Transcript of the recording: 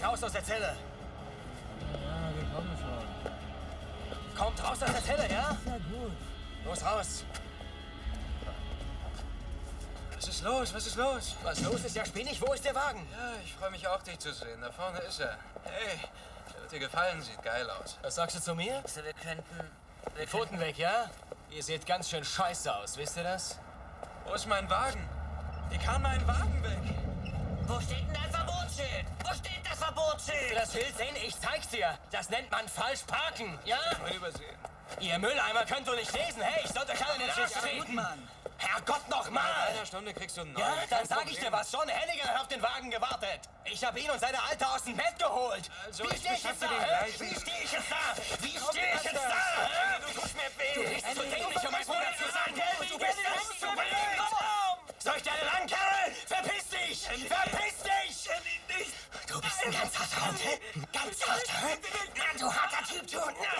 Schnell raus aus der Zelle. Ja, wir kommen schon. Kommt raus aus der Zelle, ja? Ja, gut. Los, raus. Was ist los? Was ist los? Was los ist, ja spinnig. Wo ist der Wagen? Ja, ich freue mich auch, dich zu sehen. Da vorne ist er. Hey, der wird dir gefallen. Sieht geil aus. Was sagst du zu mir? Also wir könnten... Die Pfoten weg, ja? Ihr seht ganz schön scheiße aus, wisst ihr das? Wo ist mein Wagen? Wie kann mein Wagen weg? Wo steht denn dein Verbotsschild? Wo steht das Verbotsschild? Das Schild sehen, ich zeig's dir. Das nennt man falsch parken, ja? Übersehen. Ihr Mülleimer könnt wohl nicht lesen. Hey, ich sollte euch alle in den Arsch treten. Mann. Herrgott In nochmal! einer Stunde kriegst du einen Ja, dann sag ich dir was. John Hennigan hat auf den Wagen gewartet. Ich habe ihn und seine Alte aus dem Bett geholt. Also, Wie ich stehe ich jetzt da? Wie ganz harter Hund, Ganz harter, hä? Na, du harter Typ, du! Na.